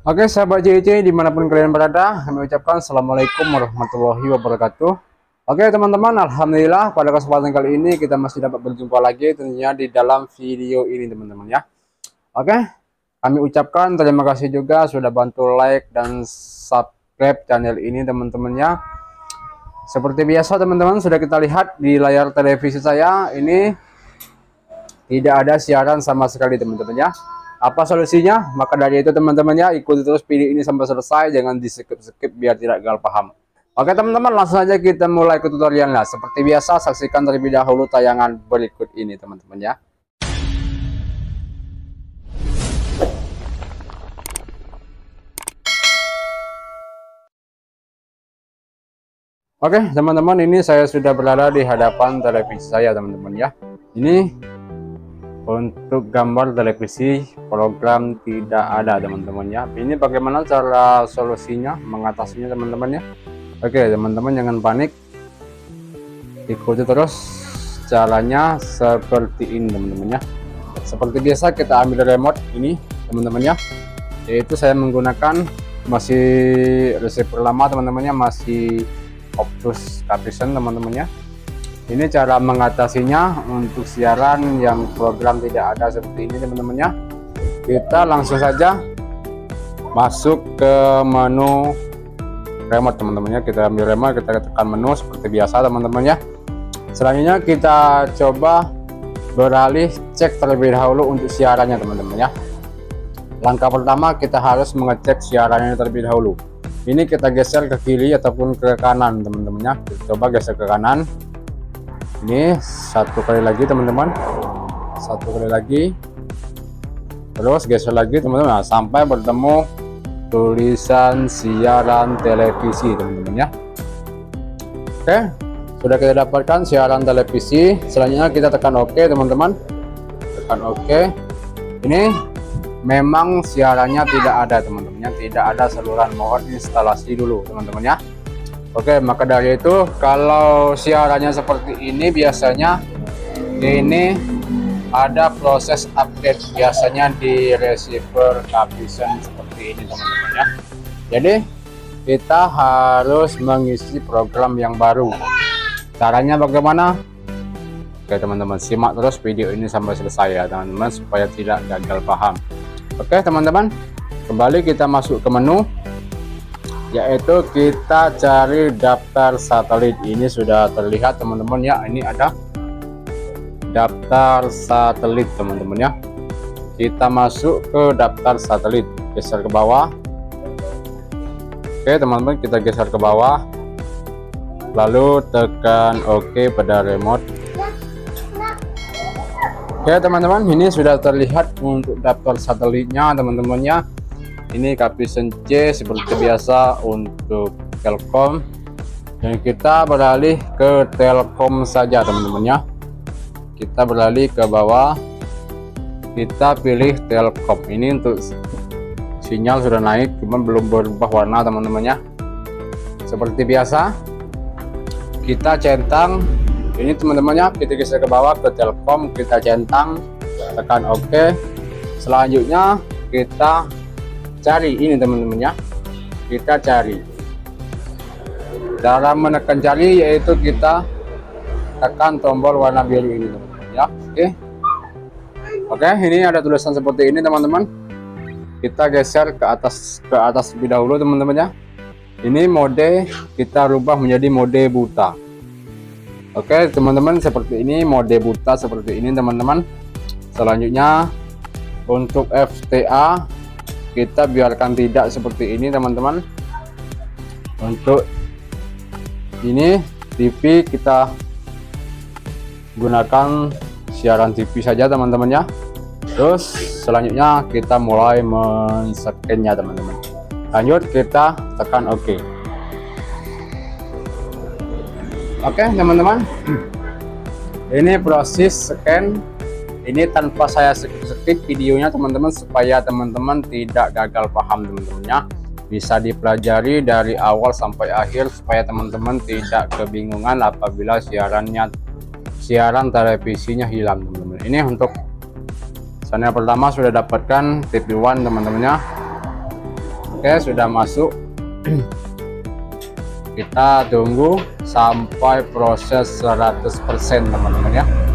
Oke sahabat JC di mana pun kalian berada kami ucapkan Assalamualaikum warahmatullahi wabarakatuh. Oke teman-teman Alhamdulillah pada kesempatan kali ini kita masih dapat berjumpa lagi tentunya di dalam video ini teman-teman ya. Oke kami ucapkan terima kasih juga sudah bantu like dan subscribe channel ini teman-teman ya. Seperti biasa teman-teman sudah kita lihat di layar televisi saya ini tidak ada siaran sama sekali teman-teman ya apa solusinya? Maka dari itu teman-teman ya ikuti terus video ini sampai selesai. Jangan di skip-skip biar tidak gagal paham. Oke teman-teman langsung saja kita mulai ke tutorialnya. Seperti biasa saksikan terlebih dahulu tayangan berikut ini teman-teman ya. Oke teman-teman ini saya sudah berada di hadapan televisi saya teman-teman ya. Ini untuk gambar televisi program tidak ada teman-teman ya. Ini bagaimana cara solusinya mengatasinya teman-teman ya? Oke teman-teman jangan panik. Ikuti terus caranya seperti ini teman-teman ya. Seperti biasa kita ambil remote ini teman-teman ya. Yaitu saya menggunakan masih receiver lama teman-temannya masih Optus Caption teman-teman ya ini cara mengatasinya untuk siaran yang program tidak ada seperti ini teman-teman ya kita langsung saja masuk ke menu remote teman-teman ya kita ambil remote kita tekan menu seperti biasa teman-teman ya selanjutnya kita coba beralih cek terlebih dahulu untuk siarannya teman-teman ya langkah pertama kita harus mengecek siarannya terlebih dahulu. Ini kita geser ke kiri ataupun ke kanan teman-teman ya coba geser ke kanan ini satu kali lagi teman-teman. Satu kali lagi. Terus geser lagi teman-teman. Nah, sampai bertemu tulisan siaran televisi teman-teman ya. Oke sudah kita dapatkan siaran televisi. Selanjutnya kita tekan oke teman-teman. Tekan oke ini memang siarannya tidak ada teman-teman tidak ada saluran. Mohon instalasi dulu teman-teman ya Oke maka dari itu kalau siarannya seperti ini biasanya ini ada proses update biasanya di receiver Capison seperti ini teman-teman ya. Jadi kita harus mengisi program yang baru. Caranya bagaimana? Oke teman-teman simak terus video ini sampai selesai ya teman-teman supaya tidak gagal paham. Oke teman-teman kembali kita masuk ke menu yaitu kita cari daftar satelit. Ini sudah terlihat teman-teman ya. Ini ada daftar satelit teman-teman ya. Kita masuk ke daftar satelit. Geser ke bawah. Oke teman-teman kita geser ke bawah. Lalu tekan OK pada remote. Oke teman-teman ini sudah terlihat untuk daftar satelitnya teman-teman ya ini Capison C seperti biasa untuk Telkom. Dan kita beralih ke Telkom saja teman-teman ya. Kita beralih ke bawah. Kita pilih Telkom. Ini untuk sinyal sudah naik cuman belum berubah warna teman-teman ya. Seperti biasa kita centang. Ini teman-temannya kita geser ke bawah ke telkom. Kita centang tekan ok. Selanjutnya kita cari ini teman-temannya kita cari. Dalam menekan cari yaitu kita tekan tombol warna biru ini teman-teman ya. Oke. Oke ini ada tulisan seperti ini teman-teman. Kita geser ke atas ke atas lebih dahulu teman-teman ya. Ini mode kita rubah menjadi mode buta. Oke teman-teman seperti ini mode buta seperti ini teman-teman. Selanjutnya untuk FTA kita biarkan tidak seperti ini teman-teman. Untuk ini TV kita gunakan siaran TV saja teman-teman ya. Terus selanjutnya kita mulai men-scan-nya teman-teman. Lanjut kita tekan OK. Oke teman-teman. Ini proses scan ini tanpa saya skip videonya teman-teman supaya teman-teman tidak gagal paham teman-temannya bisa dipelajari dari awal sampai akhir supaya teman-teman tidak kebingungan apabila siarannya siaran televisinya hilang teman-teman. Ini untuk channel pertama sudah dapatkan TV One teman-temannya. Oke sudah masuk. Kita tunggu sampai proses 100% teman-teman ya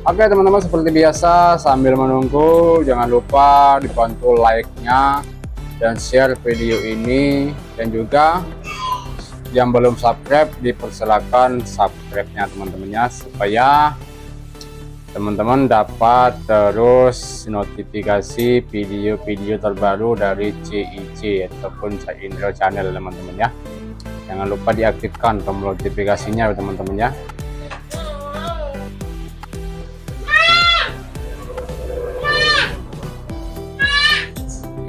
Oke teman-teman seperti biasa sambil menunggu jangan lupa dibantu like-nya dan share video ini. Dan juga yang belum subscribe dipersilakan subscribe-nya teman-temannya supaya teman-teman dapat terus notifikasi video-video terbaru dari CIC ataupun Indro channel teman-teman ya. Jangan lupa diaktifkan tombol notifikasinya teman-teman ya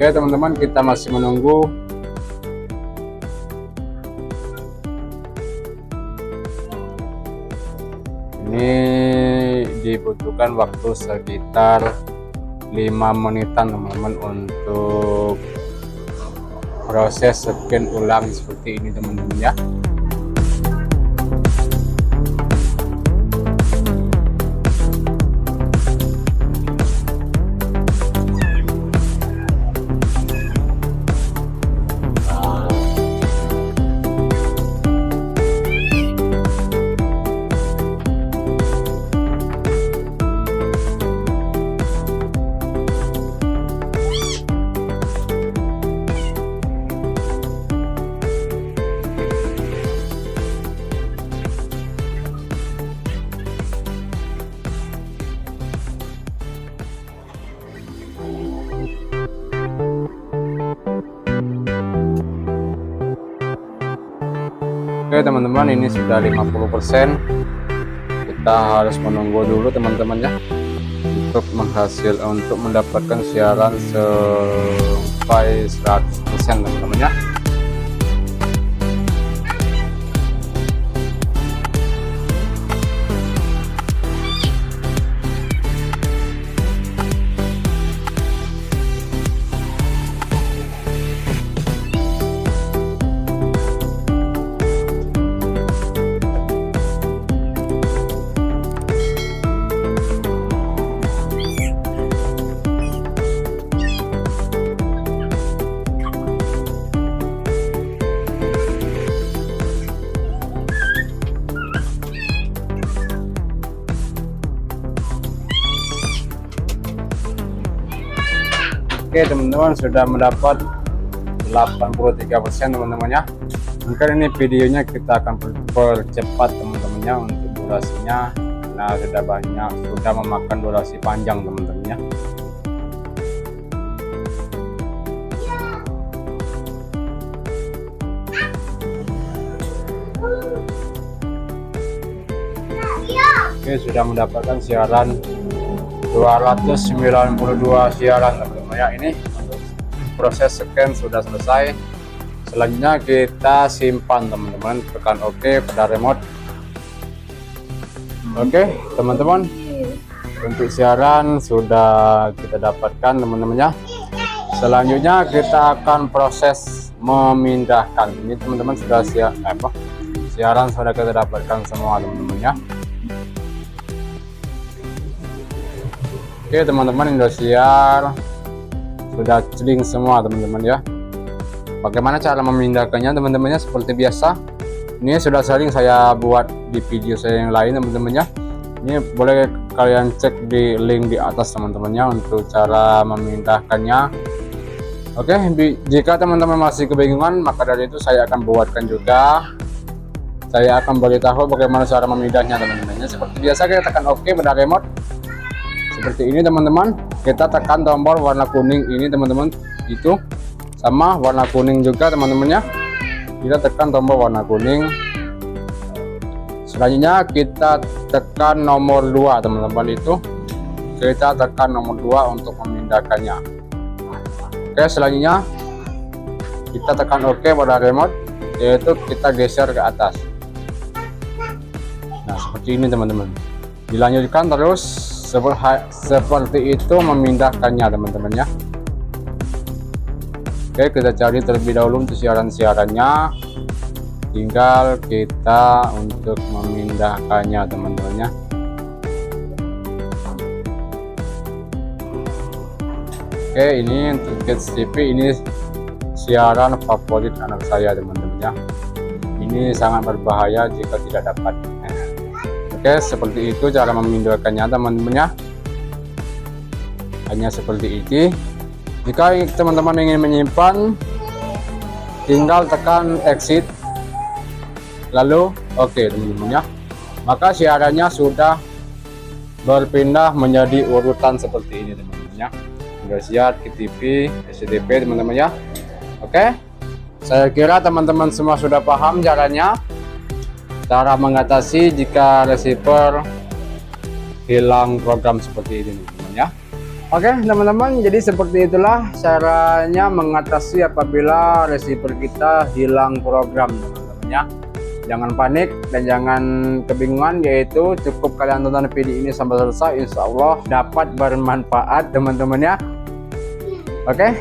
Oke teman-teman kita masih menunggu. Ini dibutuhkan waktu sekitar 5 menitan teman-teman untuk proses scan ulang seperti ini teman-teman ya Oke teman-teman ini sudah 50% kita harus menunggu dulu teman-teman ya untuk menghasil untuk mendapatkan siaran sampai 100% teman-teman ya Oke teman-teman sudah mendapat 83% teman-teman ya. Mungkin ini videonya kita akan percepat teman-temannya untuk durasinya. Nah sudah banyak sudah memakan durasi panjang teman-teman ya. Oke sudah mendapatkan siaran 292 siaran ya ini. Proses scan sudah selesai. Selanjutnya kita simpan teman-teman. Tekan OK pada remote. Oke teman-teman. Untuk siaran sudah kita dapatkan teman-teman ya. Selanjutnya kita akan proses memindahkan. Ini teman-teman sudah siap apa? Siaran sudah kita dapatkan semua teman-teman ya. Oke teman-teman Indosiar sudah celing semua teman-teman ya. Bagaimana cara memindahkannya teman-temannya seperti biasa ini sudah sering saya buat di video saya yang lain teman-teman ya. Ini boleh kalian cek di link di atas teman-temannya untuk cara memindahkannya. Oke jika teman-teman masih kebingungan maka dari itu saya akan buatkan juga. Saya akan beritahu bagaimana cara memindahnya teman-temannya seperti biasa kita tekan OK pada remote. Seperti ini teman-teman kita tekan tombol warna kuning ini teman-teman. Itu sama warna kuning juga teman-teman ya. Kita tekan tombol warna kuning. Selanjutnya kita tekan nomor 2 teman-teman itu. Kita tekan nomor 2 untuk memindahkannya. Oke selanjutnya kita tekan OK pada remote yaitu kita geser ke atas. Nah seperti ini teman-teman. Dilanjutkan terus seperti itu memindahkannya teman-teman ya. Oke kita cari terlebih dahulu untuk siaran-siarannya. Tinggal kita untuk memindahkannya teman-teman ya. Oke ini untuk Gates TV ini siaran favorit anak saya teman-teman ya. Ini sangat berbahaya jika tidak dapat oke seperti itu cara memindahkannya teman-teman ya. Hanya seperti ini. Jika teman-teman ingin menyimpan tinggal tekan exit. Lalu oke okay, teman-teman ya. Maka siarannya sudah berpindah menjadi urutan seperti ini teman-teman ya. Siar KTP SCTP teman-teman ya. Oke okay? saya kira teman-teman semua sudah paham caranya cara mengatasi jika receiver hilang program seperti ini teman-teman ya. Oke teman-teman jadi seperti itulah caranya mengatasi apabila receiver kita hilang program teman-teman ya. Jangan panik dan jangan kebingungan yaitu cukup kalian tonton video ini sampai selesai. Insya Allah dapat bermanfaat teman-teman ya. Oke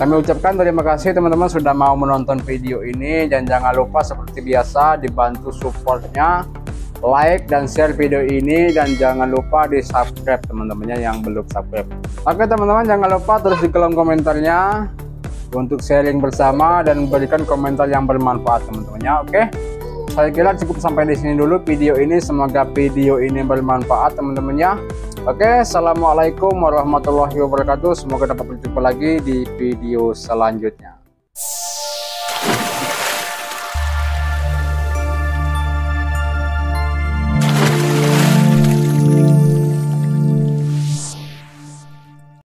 kami ucapkan terima kasih teman-teman sudah mau menonton video ini dan jangan lupa seperti biasa dibantu supportnya like dan share video ini dan jangan lupa di subscribe teman-temannya yang belum subscribe. Oke teman-teman jangan lupa terus di kolom komentarnya untuk sharing bersama dan berikan komentar yang bermanfaat teman-temannya oke? Saya kira cukup sampai di sini dulu video ini. Semoga video ini bermanfaat teman-temannya oke assalamualaikum warahmatullahi wabarakatuh. Semoga dapat berjumpa lagi di video selanjutnya